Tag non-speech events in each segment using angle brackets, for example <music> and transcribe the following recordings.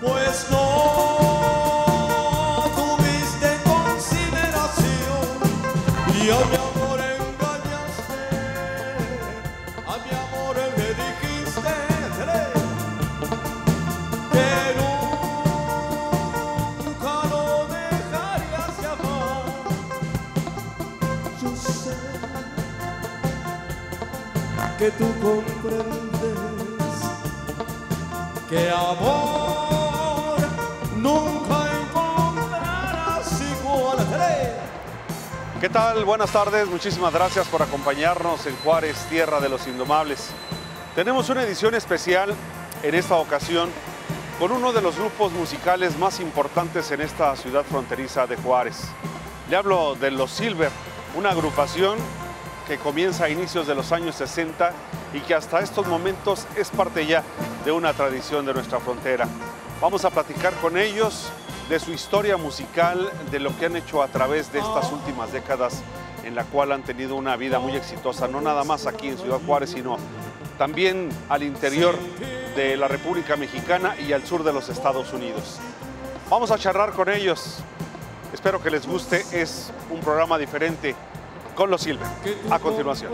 pues no tuviste consideración y a mi amor engañaste, a mi amor le dijiste que nunca lo dejarías de. Yo sé que tú comprendes que amor ¿Qué tal? Buenas tardes, muchísimas gracias por acompañarnos en Juárez, tierra de los indomables. Tenemos una edición especial en esta ocasión con uno de los grupos musicales más importantes en esta ciudad fronteriza de Juárez. Le hablo de Los Silver, una agrupación que comienza a inicios de los años 60 y que hasta estos momentos es parte ya de una tradición de nuestra frontera. Vamos a platicar con ellos de su historia musical, de lo que han hecho a través de estas últimas décadas en la cual han tenido una vida muy exitosa, no nada más aquí en Ciudad Juárez, sino también al interior de la República Mexicana y al sur de los Estados Unidos. Vamos a charlar con ellos. Espero que les guste. Es un programa diferente con los Silver. A continuación.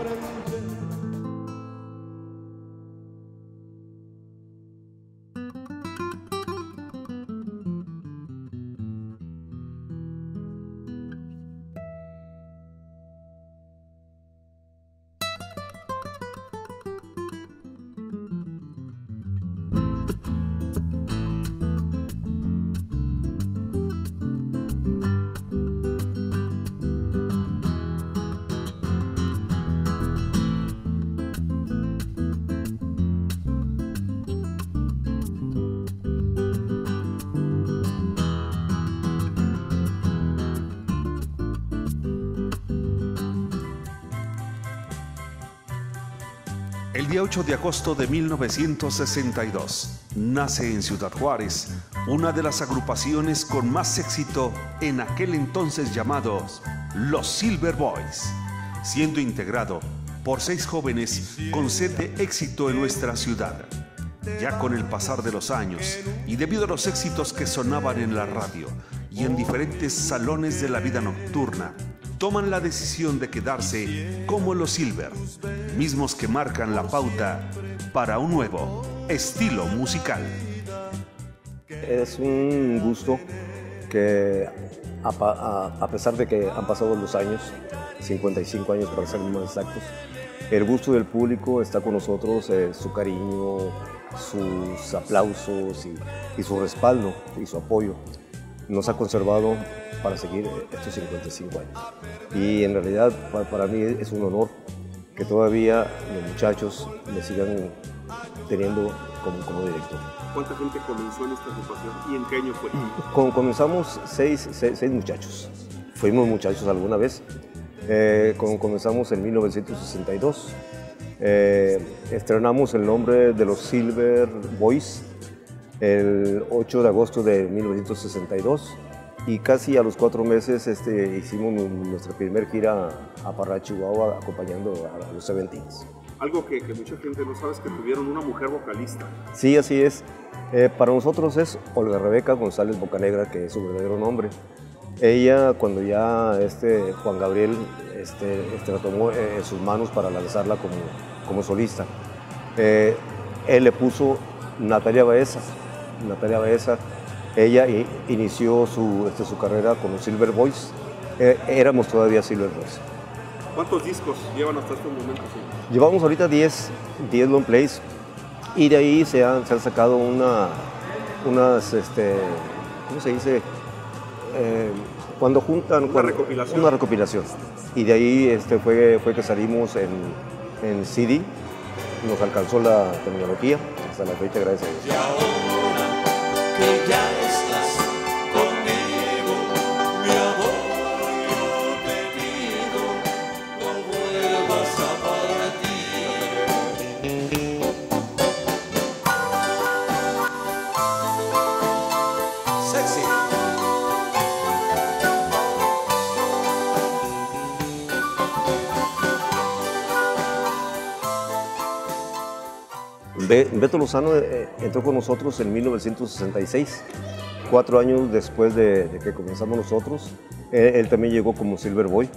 Día 8 de agosto de 1962 nace en Ciudad Juárez una de las agrupaciones con más éxito en aquel entonces llamados Los Silver Boys, siendo integrado por seis jóvenes con sed de éxito en nuestra ciudad. Ya con el pasar de los años y debido a los éxitos que sonaban en la radio y en diferentes salones de la vida nocturna, toman la decisión de quedarse como los Silver, mismos que marcan la pauta para un nuevo estilo musical. Es un gusto que a, pesar de que han pasado los años, 55 años para ser más exactos, el gusto del público está con nosotros, eh, su cariño, sus aplausos y, su respaldo y su apoyo nos ha conservado para seguir estos 55 años. Y en realidad pa- para mí es un honor que todavía los muchachos me sigan teniendo como, como director. ¿Cuánta gente comenzó en esta agrupación y en qué año fue? <clears throat> Com- comenzamos seis, seis- seis muchachos. Fuimos muchachos alguna vez. Eh, com- comenzamos en 1962. Eh, estrenamos el nombre de los Silver Boys el 8 de agosto de 1962 y casi a los cuatro meses este, hicimos nu- nuestra primera gira a Parra, Chihuahua, acompañando a, a los Seventeens. Algo que, que mucha gente no sabe es que tuvieron una mujer vocalista. Sí, así es. Eh, para nosotros es Olga Rebeca González Bocanegra, que es su verdadero nombre. Ella, cuando ya este Juan Gabriel este, este, la tomó eh, en sus manos para lanzarla como, como solista, eh, él le puso Natalia Baeza. Natalia Baeza, ella inició su, este, su carrera con los Silver Boys. Eh, éramos todavía Silver Boys. ¿Cuántos discos llevan hasta estos momentos? Llevamos ahorita 10, 10 long plays y de ahí se han, se han sacado una, unas, este, ¿cómo se dice? Eh, cuando juntan... Una cuando- recopilación. Una recopilación. Y de ahí este, fue, fue que salimos en, en CD, nos alcanzó la tecnología, hasta la fecha, gracias a Dios. Beto Lozano eh, entró con nosotros en 1966, cuatro años después de, que comenzamos nosotros. Eh, él también llegó como Silver Boy.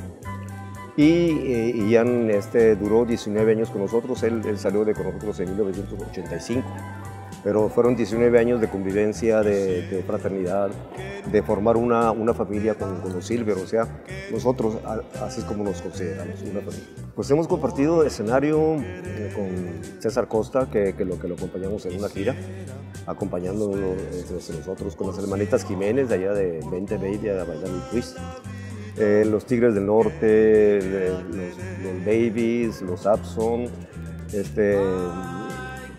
Y, eh, Ian este, duró 19 años con nosotros, él salió de con nosotros en 1985. Pero fueron 19 años de convivencia, de, de fraternidad, de formar una, una familia con, los Silver, o sea, nosotros así es como nos consideramos, una familia. Pues hemos compartido escenario eh, con César Costa, que, que lo, que lo acompañamos en una gira, acompañándolo este, nosotros con las hermanitas Jiménez de allá de 20 Baby a bailar el twist. Eh, los Tigres del Norte, de- los, los Babies, los Abson, este,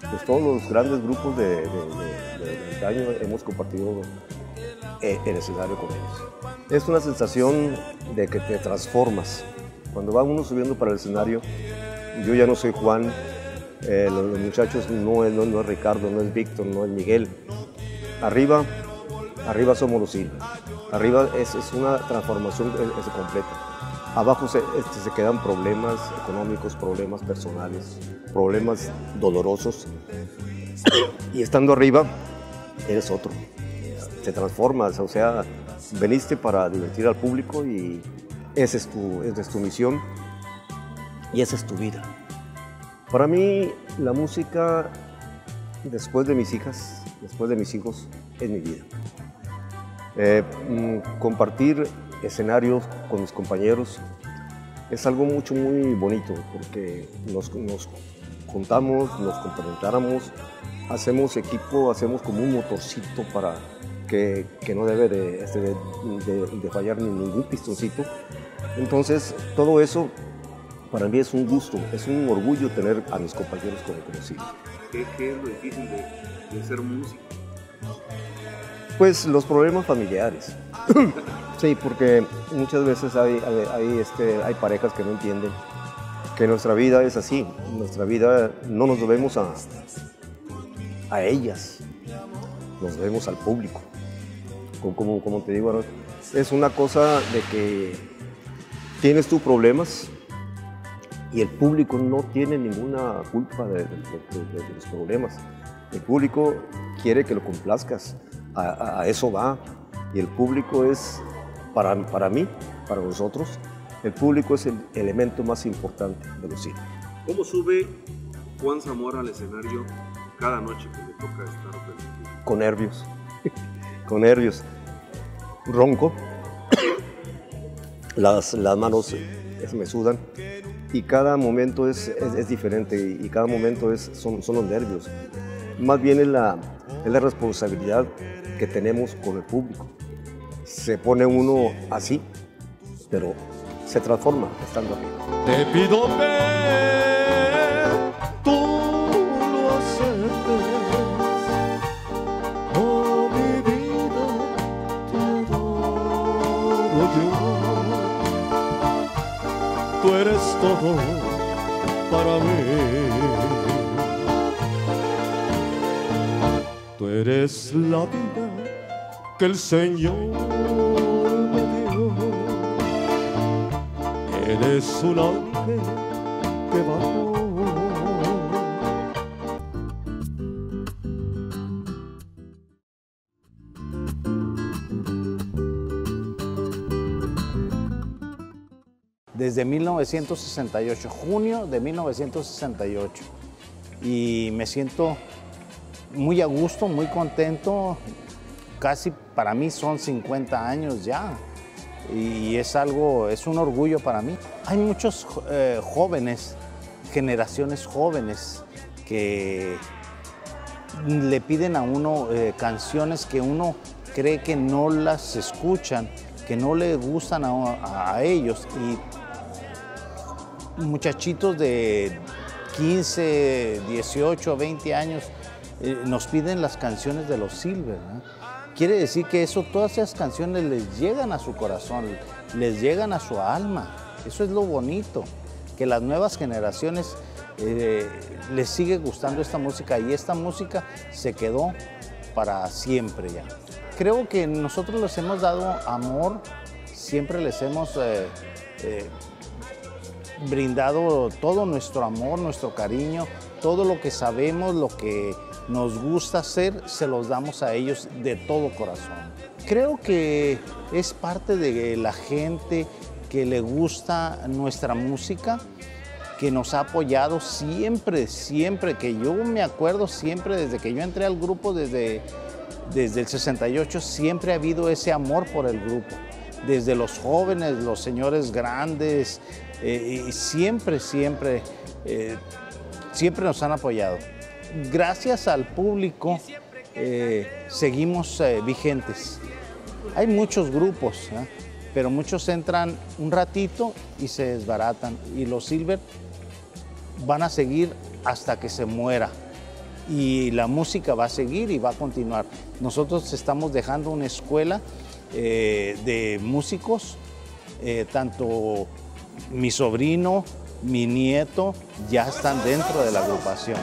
pues todos los grandes grupos de, de, antaño hemos compartido eh, el escenario con ellos. Es una sensación de que te transformas. Cuando va uno subiendo para el escenario, yo ya no soy Juan, eh, los, muchachos no es, no, no es Ricardo, no es Víctor, no es Miguel. Arriba, arriba somos los Silva. Arriba es, una transformación completa. Abajo se, este, se quedan problemas económicos, problemas personales, problemas dolorosos. Y estando arriba, eres otro. Te transformas, o sea, veniste para divertir al público y esa es tu, esa es tu misión y esa es tu vida. Para mí, la música, después de mis hijas, después de mis hijos, es mi vida. Eh, mm, compartir escenarios con mis compañeros es algo mucho, muy bonito, porque nos, nos juntamos, nos complementáramos, hacemos equipo, hacemos como un motorcito para que, que no debe de, este, de- de- de fallar ni ningún pistoncito. Entonces, todo eso para mí es un gusto, es un orgullo tener a mis compañeros como conocido. ¿Qué, qué es lo difícil de, de ser músico? Pues los problemas familiares. <laughs> sí, porque muchas veces hay, hay, este, hay parejas que no entienden que nuestra vida es así. Nuestra vida no nos debemos a, a ellas, nos debemos al público. Como, como, te digo, es una cosa de que tienes tus problemas y el público no tiene ninguna culpa de, de- los problemas. El público quiere que lo complazcas, a eso va. Y el público es, para, para mí, para nosotros, el público es el elemento más importante de los cines. ¿Cómo sube Juan Zamora al escenario cada noche que le toca estar público? Con nervios, <laughs> con nervios. Ronco, <coughs> las, las manos eh, me sudan y cada momento es, es, es diferente y, y cada momento es, son, son los nervios. Más bien es la, es la responsabilidad que tenemos con el público. Se pone uno así, pero se transforma estando arriba. Te pido que tú lo aceptes. Oh, mi vida, te adoro yo. Tú eres todo para mí. Tú eres la vida que el Señor me dio. Eres un ángel que bajó. desde 1968, junio de 1968. Y me siento muy a gusto, muy contento. Casi para mí son 50 años ya. Y es algo, es un orgullo para mí. Hay muchos eh, jóvenes, generaciones jóvenes, que le piden a uno eh, canciones que uno cree que no las escuchan, que no le gustan a, ellos. Y muchachitos de 15, 18, 20 años eh, nos piden las canciones de los Silver. Quiere decir que eso, todas esas canciones les llegan a su corazón, les llegan a su alma. Eso es lo bonito, que las nuevas generaciones eh, les sigue gustando esta música y esta música se quedó para siempre ya. Creo que nosotros les hemos dado amor, siempre les hemos eh, eh, brindado todo nuestro amor, nuestro cariño, todo lo que sabemos, lo que nos gusta hacer, se los damos a ellos de todo corazón. Creo que es parte de la gente que le gusta nuestra música, que nos ha apoyado siempre, siempre, que yo me acuerdo siempre desde que yo entré al grupo, desde, desde el 68, siempre ha habido ese amor por el grupo. Desde los jóvenes, los señores grandes, eh, y siempre, siempre, eh, siempre nos han apoyado. Gracias al público eh, seguimos vigentes. Hay muchos grupos, pero muchos entran un ratito y se desbaratan. Y los Silver van a seguir hasta que se muera. Y la música va a seguir y va a continuar. Nosotros estamos dejando una escuela de músicos, tanto mi sobrino, mi nieto ya están dentro de la agrupación.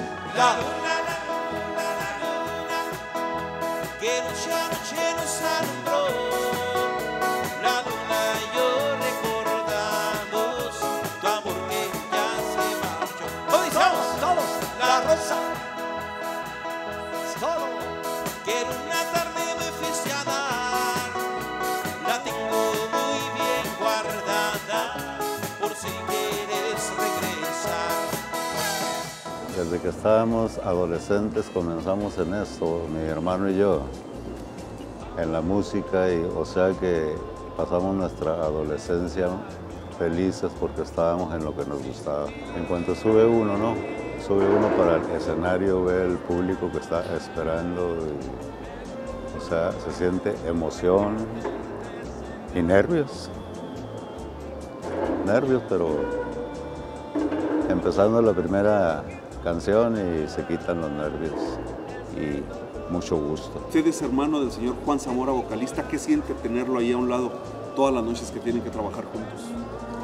Desde que estábamos adolescentes comenzamos en esto, mi hermano y yo, en la música, y, o sea que pasamos nuestra adolescencia felices porque estábamos en lo que nos gustaba. En cuanto sube uno, ¿no? Sube uno para el escenario, ve el público que está esperando, o sea, se siente emoción y nervios. Nervios, pero empezando la primera canción y se quitan los nervios y mucho gusto. Usted es hermano del señor Juan Zamora, vocalista. ¿Qué siente tenerlo ahí a un lado todas las noches que tienen que trabajar juntos?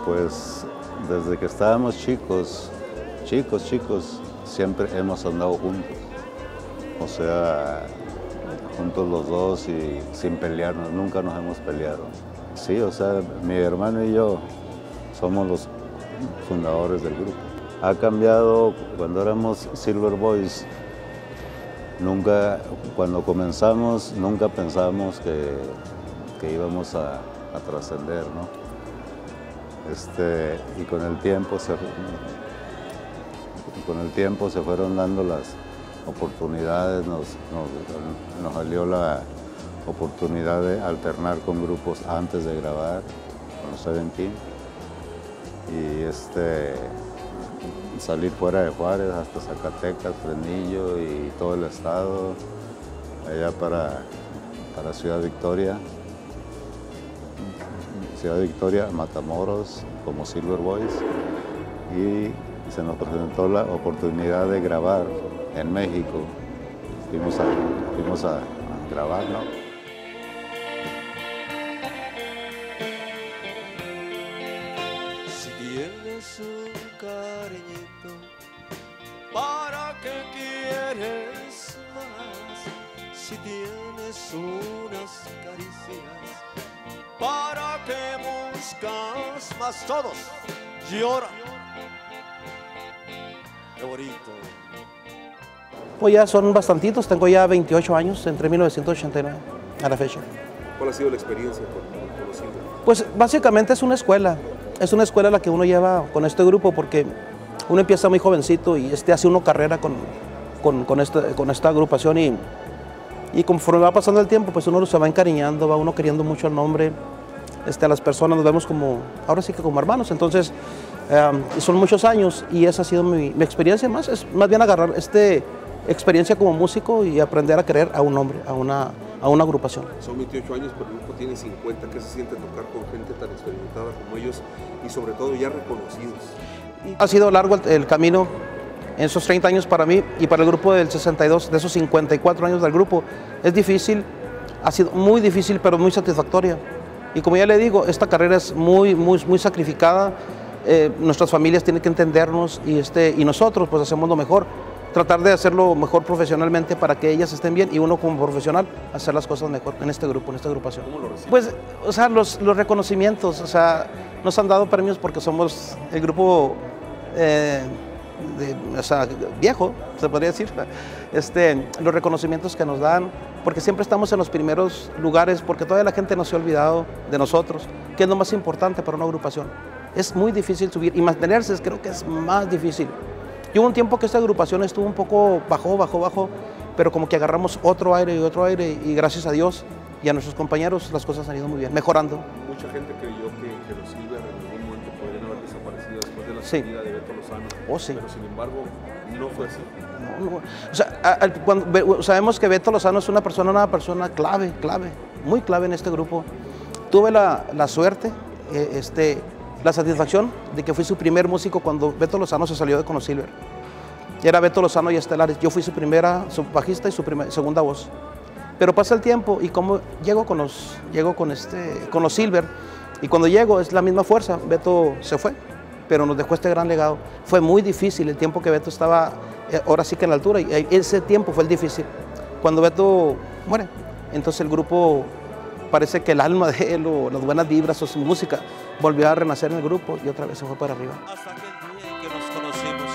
Pues desde que estábamos chicos, chicos, chicos, siempre hemos andado juntos. O sea, juntos los dos y sin pelearnos, nunca nos hemos peleado. Sí, o sea, mi hermano y yo somos los fundadores del grupo ha cambiado cuando éramos Silver Boys. Nunca, cuando comenzamos, nunca pensamos que, íbamos a, trascender, ¿no? Este, y con el tiempo se con el tiempo se fueron dando las oportunidades, nos, nos, salió la oportunidad de alternar con grupos antes de grabar, con los Seventeen. Y este, salir fuera de Juárez hasta Zacatecas, Frenillo y todo el estado, allá para, para Ciudad Victoria. Ciudad Victoria, Matamoros, como Silver Boys, y se nos presentó la oportunidad de grabar en México. Fuimos a, fuimos a, a grabar, ¿no? Más todos. Llora. Qué bonito. Pues ya son bastantitos, tengo ya 28 años, entre 1989 a la fecha. ¿Cuál ha sido la experiencia conocido? Pues básicamente es una escuela, es una escuela la que uno lleva con este grupo porque uno empieza muy jovencito y este hace uno carrera con, con, este, con esta agrupación y, y conforme va pasando el tiempo, pues uno se va encariñando, va uno queriendo mucho el nombre, este, a las personas nos vemos como, ahora sí que como hermanos, entonces em, son muchos años y esa ha sido mi, experiencia más, es más bien agarrar este experiencia como músico y aprender a querer a un hombre, a una, a una agrupación. Son 28 años, pero el grupo tiene 50, ¿qué se siente tocar con gente tan experimentada como ellos y sobre todo ya reconocidos? Ha sido largo el, camino en esos 30 años para mí y para el grupo del 62, de esos 54 años del grupo, es difícil, ha sido muy difícil pero muy satisfactoria. Y como ya le digo, esta carrera es muy, muy, muy sacrificada. Eh, nuestras familias tienen que entendernos y, este, y nosotros pues hacemos lo mejor tratar de hacerlo mejor profesionalmente para que ellas estén bien y uno como profesional hacer las cosas mejor en este grupo, en esta agrupación. ¿Cómo lo? Pues, o sea, los, los reconocimientos, o sea, nos han dado premios porque somos el grupo, eh, de- o sea, viejo, se podría decir. Este, los reconocimientos que nos dan, porque siempre estamos en los primeros lugares, porque toda la gente no se ha olvidado de nosotros, que es lo más importante para una agrupación. Es muy difícil subir y mantenerse, creo que es más difícil. Y hubo un tiempo que esta agrupación estuvo un poco bajó, bajó, bajó, pero como que agarramos otro aire y otro aire y gracias a Dios y a nuestros compañeros las cosas han ido muy bien, mejorando. Mucha gente creyó que, que los haber desaparecido después de la Sí. salida de Beto Lozano. Oh, sí. Pero sin embargo, no fue así. No, no, O sea, a- al- cuando sabemos que Beto Lozano es una persona, una persona clave, clave, muy clave en este grupo. Tuve la, la suerte, eh, este, la satisfacción de que fui su primer músico cuando Beto Lozano se salió de Cono Silver. Era Beto Lozano y Estelares. Yo fui su primera, su bajista y su primer- segunda voz. Pero pasa el tiempo y como llego con los, llego con este, con los Silver y cuando llego es la misma fuerza. Beto se fue, pero nos dejó este gran legado. Fue muy difícil el tiempo que Beto estaba, eh, ahora sí que en la altura, y ese tiempo fue el difícil. Cuando Beto muere, entonces el grupo parece que el alma <laughs> de él o las buenas vibras o su música volvió a renacer en el grupo y otra vez se fue para arriba. hasta aquel día en que nos conocimos.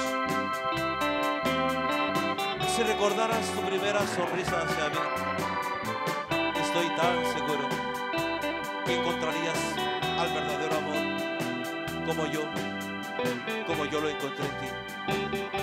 Si recordaras tu primera sonrisa hacia mí, estoy tan seguro que encontrarías al verdadero amor como yo, como yo lo encontré en ti.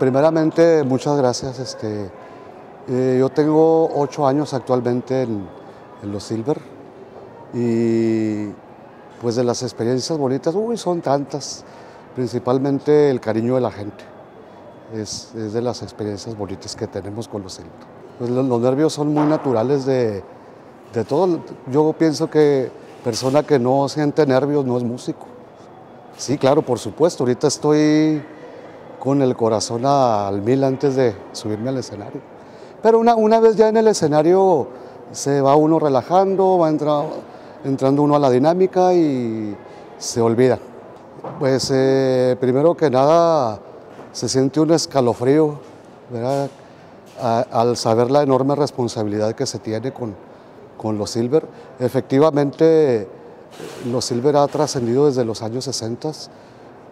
Primeramente, muchas gracias. Este, eh, yo tengo ocho años actualmente en, los Silver y pues de las experiencias bonitas, uy, son tantas, principalmente el cariño de la gente. Es, de las experiencias bonitas que tenemos con los Silver. Pues lo- los, nervios son muy naturales de, de todo. Yo pienso que persona que no siente nervios no es músico. Sí, claro, por supuesto. Ahorita estoy con el corazón al mil antes de subirme al escenario. Pero una, una vez ya en el escenario se va uno relajando, va entra- entrando uno a la dinámica y se olvida. Pues eh, primero que nada se siente un escalofrío al saber la enorme responsabilidad que se tiene con, con los Silver. Efectivamente, los Silver ha trascendido desde los años 60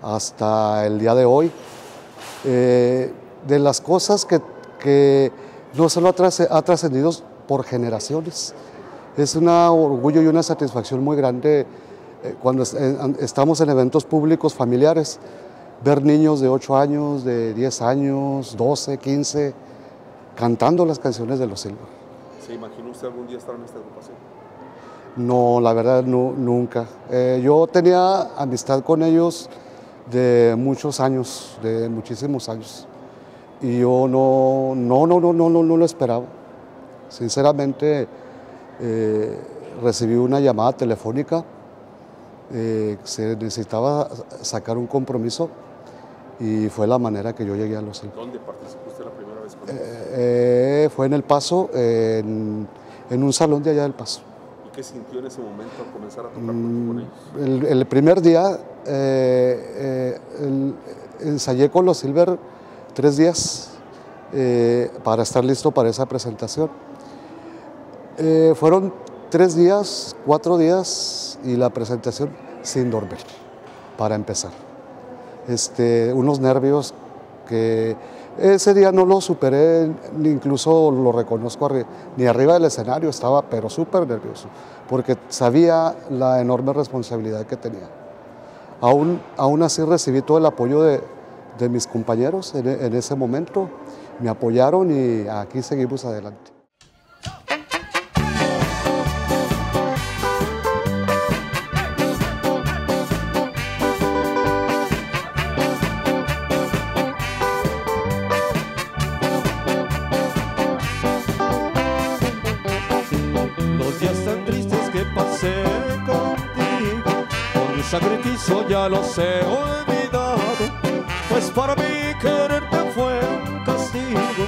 hasta el día de hoy. Eh, de las cosas que, que no solo ha trasce- ha trascendido por generaciones. Es un orgullo y una satisfacción muy grande eh, cuando es- en- estamos en eventos públicos familiares, ver niños de 8 años, de 10 años, 12, 15, cantando las canciones de los Silver. ¿Se imaginó usted algún día estar en esta agrupación? No, la verdad, no, nunca. Eh, yo tenía amistad con ellos de muchos años, de muchísimos años. Y yo no, no, no, no, no, no, no lo esperaba. Sinceramente, eh, recibí una llamada telefónica, eh, se necesitaba sacar un compromiso y fue la manera que yo llegué a los Silver. ¿Dónde participó usted la primera vez con ellos? Eh, fue en El Paso, en, en un salón de allá del Paso. ¿Y qué sintió en ese momento al comenzar a tocar junto con ellos? El, el primer día eh, eh, ensayé con los Silver tres días eh, para estar listo para esa presentación. Fueron tres días, cuatro días y la presentación sin dormir para empezar. Este, unos nervios que Ese día no lo superé, incluso lo reconozco, ni arriba del escenario estaba, pero súper nervioso, porque sabía la enorme responsabilidad que tenía. Aún, aún así recibí todo el apoyo de, de mis compañeros en, en ese momento, me apoyaron y aquí seguimos adelante. Sacrificio ya los he olvidado, pues para mí quererte fue un castigo,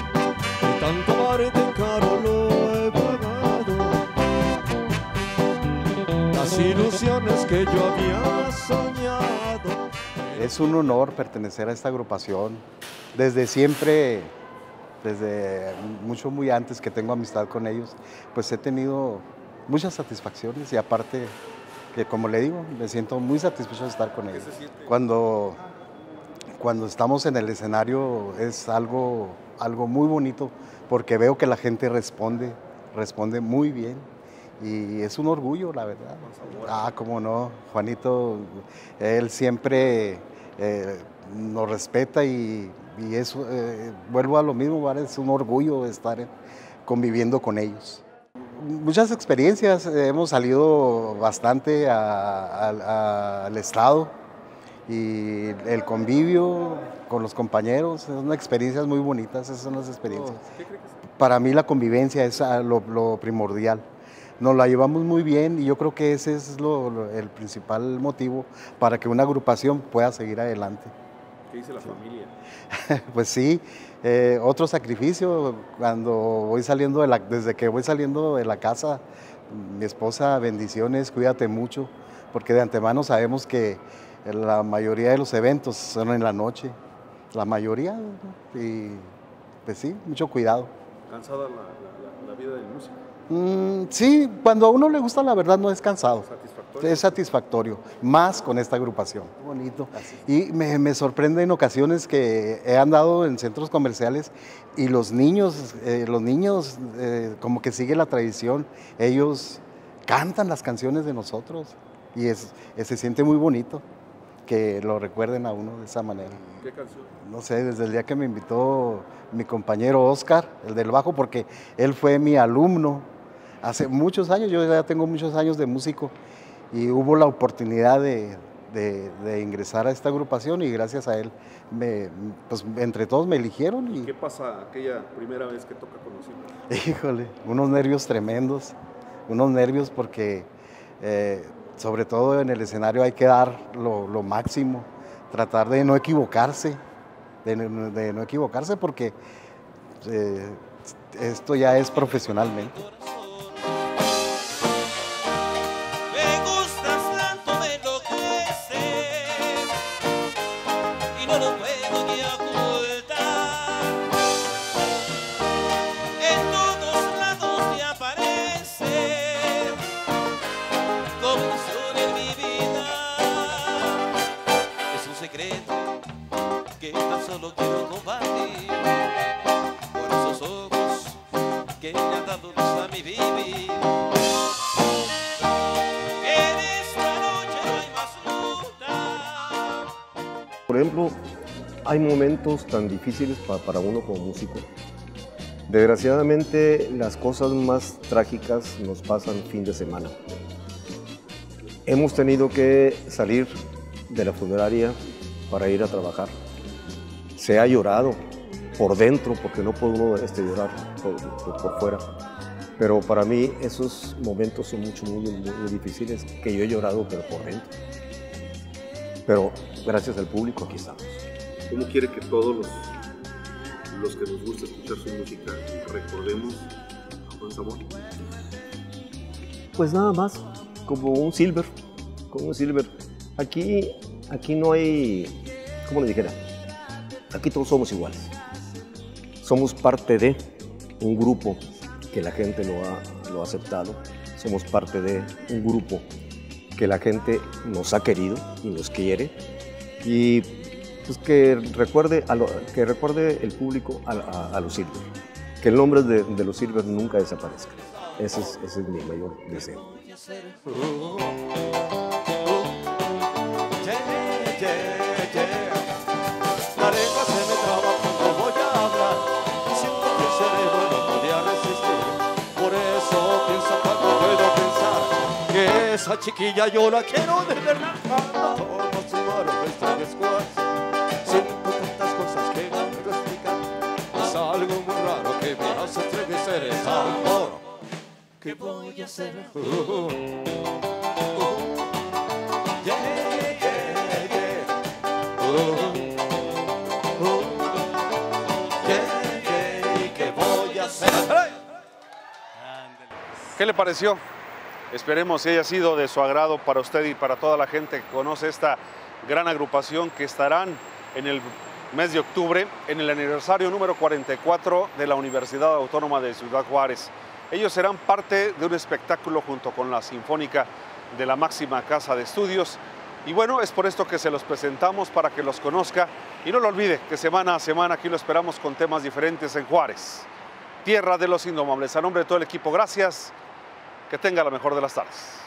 y tanto amarte caro lo he pagado. Las ilusiones que yo había soñado. Es un honor pertenecer a esta agrupación. Desde siempre, desde mucho muy antes que tengo amistad con ellos, pues he tenido muchas satisfacciones y aparte que como le digo, me siento muy satisfecho de estar con ellos. Cuando, cuando estamos en el escenario es algo, algo muy bonito porque veo que la gente responde, responde muy bien y es un orgullo, la verdad. Ah, cómo no, Juanito, él siempre eh, nos respeta y, y eso, eh, vuelvo a lo mismo, ¿vale? es un orgullo estar conviviendo con ellos. Muchas experiencias, eh, hemos salido bastante a- a- al estado y el convivio con los compañeros, son experiencias muy bonitas, esas son las experiencias. Para mí la convivencia es ah, lo, lo primordial. Nos la llevamos muy bien y yo creo que ese es lo- lo- el principal motivo para que una agrupación pueda seguir adelante. ¿Qué dice la familia? <laughs> Pues sí, eh, otro sacrificio cuando voy saliendo de la, desde que voy saliendo de la casa, mi esposa, bendiciones, cuídate mucho, porque de antemano sabemos que la mayoría de los eventos son en la noche, la mayoría, ¿no? y pues sí, mucho cuidado. Cansada la, la- la- la vida del músico. Mm, sí, cuando a uno le gusta la verdad no es cansado. Satisfactorio. Es satisfactorio, más con esta agrupación. Bonito. Y me, me sorprende en ocasiones que he andado en centros comerciales y los niños, eh, los niños eh, como que sigue la tradición, ellos cantan las canciones de nosotros y es, eh, se siente muy bonito que lo recuerden a uno de esa manera. ¿Qué canción? No sé, desde el día que me invitó mi compañero Oscar, el del bajo, porque él fue mi alumno hace muchos años, yo ya tengo muchos años de músico y hubo la oportunidad de, de- de ingresar a esta agrupación y gracias a él, me, pues entre todos me eligieron y ¿Qué pasa aquella primera vez que toca con los? <laughs> Híjole, unos nervios tremendos, unos nervios porque eh, sobre todo en el escenario hay que dar lo, lo máximo, tratar de no equivocarse, de, no- de no equivocarse porque eh, esto ya es profesionalmente. Por ejemplo, hay momentos tan difíciles pa- para uno como músico. Desgraciadamente, las cosas más trágicas nos pasan fin de semana. Hemos tenido que salir de la funeraria para ir a trabajar. Se ha llorado por dentro, porque no puede uno este, llorar por, por- por fuera. Pero para mí esos momentos son mucho, muy, muy, difíciles, que yo he llorado, pero por dentro. Pero gracias al público aquí estamos. ¿Cómo quiere que todos los, los que nos gusta escuchar su música recordemos a Juan Zamora? Pues nada más, como un silver, como un silver. Aquí, aquí no hay, ¿cómo le dijera? Aquí todos somos iguales. Somos parte de un grupo que la gente lo ha, lo ha aceptado. Somos parte de un grupo que la gente nos ha querido y nos quiere. Y Entonces, que recuerde, que recuerde el público a, los Silver. Que el nombre de, los Silver nunca desaparezca. Ese es, mi mayor deseo. Esa chiquilla yo la quiero de verdad. Cosas que. Es algo muy raro que me hace estremecer. Es amor. ¿Qué voy a qué voy a hacer? ¿Qué le pareció? Esperemos que haya sido de su agrado para usted y para toda la gente que conoce esta gran agrupación que estarán en el mes de octubre en el aniversario número 44 de la Universidad Autónoma de Ciudad Juárez. Ellos serán parte de un espectáculo junto con la Sinfónica de la máxima casa de estudios. Y bueno, es por esto que se los presentamos para que los conozca. Y no lo olvide que semana a semana aquí lo esperamos con temas diferentes en Juárez. Tierra de los Indomables. A nombre de todo el equipo, gracias. Que tenga la mejor de las tardes.